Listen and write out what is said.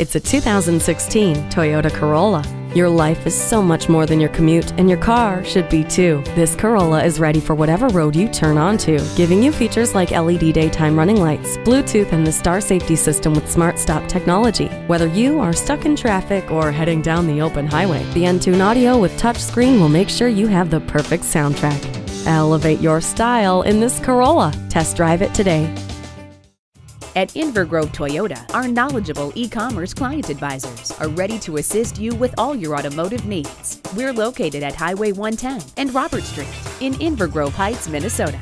It's a 2016 Toyota Corolla. Your life is so much more than your commute, and your car should be too. This Corolla is ready for whatever road you turn onto, giving you features like LED daytime running lights, Bluetooth, and the Star Safety System with Smart Stop technology. Whether you are stuck in traffic or heading down the open highway, the Entune Audio with touchscreen will make sure you have the perfect soundtrack. Elevate your style in this Corolla. Test drive it today. At Inver Grove Toyota, our knowledgeable e-commerce client advisors are ready to assist you with all your automotive needs. We're located at Highway 110 and Robert Street in Inver Grove Heights, Minnesota.